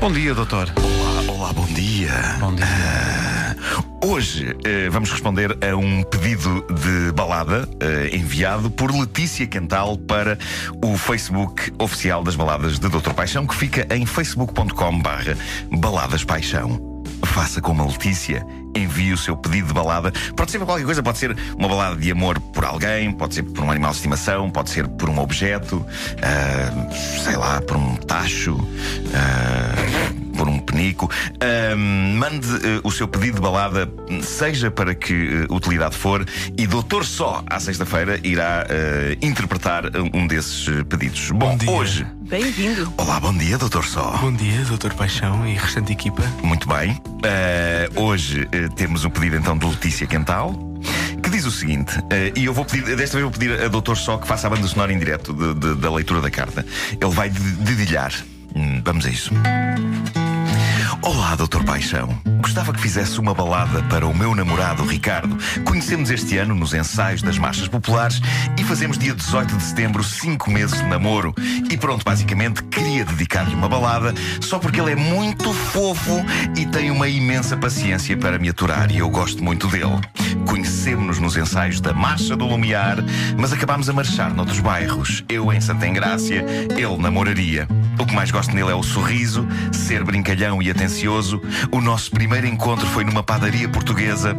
Bom dia, doutor. Olá, olá, bom dia. Bom dia. Ah, hoje eh, vamos responder a um pedido de balada eh, enviado por Letícia Quental para o Facebook oficial das baladas de Doutor Paixão, que fica em facebook.com/barra baladas paixão. Faça como a Letícia, envie o seu pedido de balada. Pode ser para qualquer coisa, pode ser uma balada de amor por alguém, pode ser por um animal de estimação, pode ser por um objeto, ah, sei lá, por um tacho. ah, por um penico. Ahm, mande eh, o seu pedido de balada, seja para que eh, utilidade for, e Doutor Só, à sexta-feira, irá eh, interpretar um desses pedidos. Bom, dia. hoje. Bem-vindo. Olá, bom dia, Doutor Só. Bom dia, Doutor Paixão e restante equipa. Muito bem. Hoje temos um pedido então de Letícia Quental. Que diz o seguinte, eh, e eu vou pedir, desta vez vou pedir a Doutor Só que faça a banda sonora em direto de- de- da leitura da carta. Ele vai de- dedilhar. Hum, vamos a isso. Olá, Doutor Paixão. Gostava que fizesse uma balada para o meu namorado Ricardo. Conhecemos este ano nos ensaios das marchas populares e fazemos dia 18 de setembro cinco meses de namoro. E pronto, basicamente queria dedicar-lhe uma balada só porque ele é muito fofo e tem uma imensa paciência para me aturar e eu gosto muito dele. Conhecemos-nos nos ensaios da Marcha do Lumiar, mas acabámos a marchar noutros bairros. Eu em Santa Engrácia, ele namoraria. O que mais gosto nele é o sorriso, ser brincalhão e atencioso. O nosso primeiro encontro foi numa padaria portuguesa.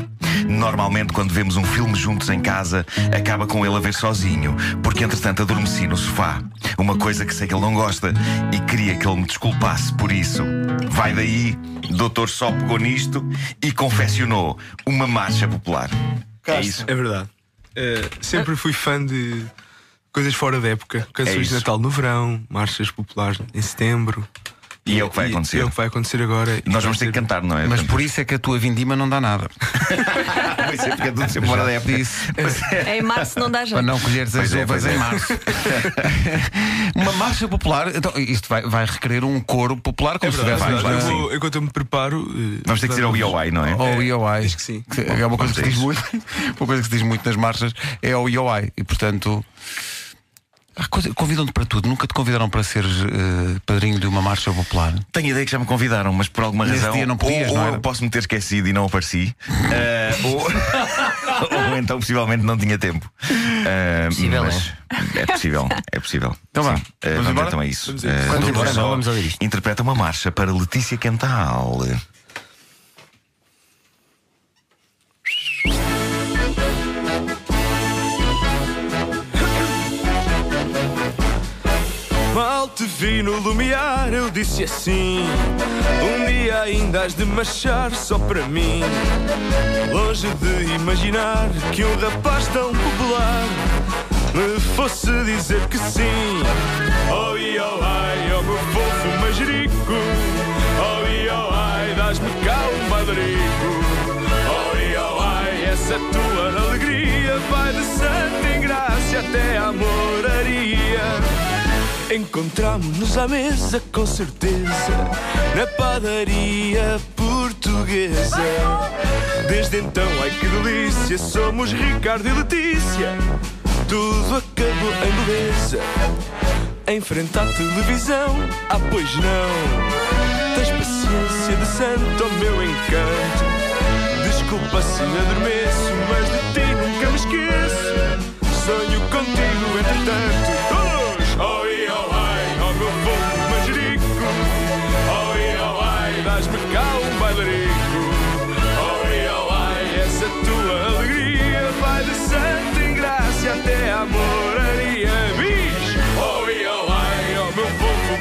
Normalmente, quando vemos um filme juntos em casa, acaba com ele a ver sozinho, porque entretanto adormeci no sofá. Uma coisa que sei que ele não gosta e queria que ele me desculpasse por isso. Vai daí, doutor só pegou nisto e confeccionou uma marcha popular. É isso. É verdade. Eh, sempre fui fã de coisas fora da época. Canções isso. de Natal no verão, marchas populares em setembro. E é o que vai acontecer. É o que vai acontecer agora. E Nós vamos ter que cantar, não é? Mas por isso é que a tua vindima não dá nada. Vai ser porque é tudo sempre fora da época. Disse. Em março não dá Para jeito. não colheres as Pois é, uvas pois é. em março. Uma marcha popular. Então, isto vai, vai requerer um coro popular, como É se verdade, tivesse é verdade. claro, Eu vou- enquanto eu me preparo. eh, Vamos ter que dizer ao IOI, não é? Ou IOI. acho que sim. É uma coisa que se diz muito. Uma coisa que se diz muito nas marchas é o IOI. E portanto. Coisa- Convidam-te para tudo, nunca te convidaram para ser eh, padrinho de uma marcha popular. Tenho ideia que já me convidaram, mas por alguma Nesse razão. dia não podias, ou, não ou eu posso me ter esquecido e não apareci. eh, ou, ou então possivelmente não tinha tempo. Eh, Possível, mas é possível, é possível. Então vá, vamos vamos embora? então a isso. Vamos Vamos vamos ouvir isto. Interpreta uma marcha para Letícia Quental. Te vi no lumiar, eu disse assim: Um dia ainda has de marchar só para mim. Longe de imaginar que um rapaz tão popular me fosse dizer que sim. Oh, oh, ai, oh, meu fofo manjerico. Oh, oh, ai, dás-me cá um badrico. Oh, oh, ai, essa tua alegria vai de Santa Engrácia até à moraria. Encontramos-nos à mesa, com certeza, na padaria portuguesa. Desde então, ai que delícia, somos Ricardo e Letícia. Tudo acabou em beleza. Em frente à televisão, ah, pois não. Tens paciência de santo, oh meu encanto. Desculpa se adormeço, mas de ti nunca me esqueço. Sonho contigo, entretanto.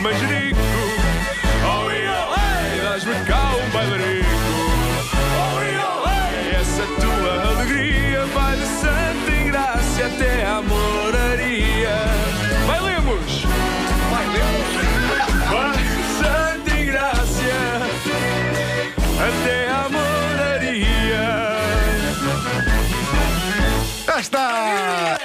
Manjerico. Oh, e oh, dás-me cá um bailarico. Oh, e oh, essa tua alegria vai de Santa Engrácia até à moraria. Bailemos! Bailemos! Vai de Santa Engrácia até à moraria. Já está!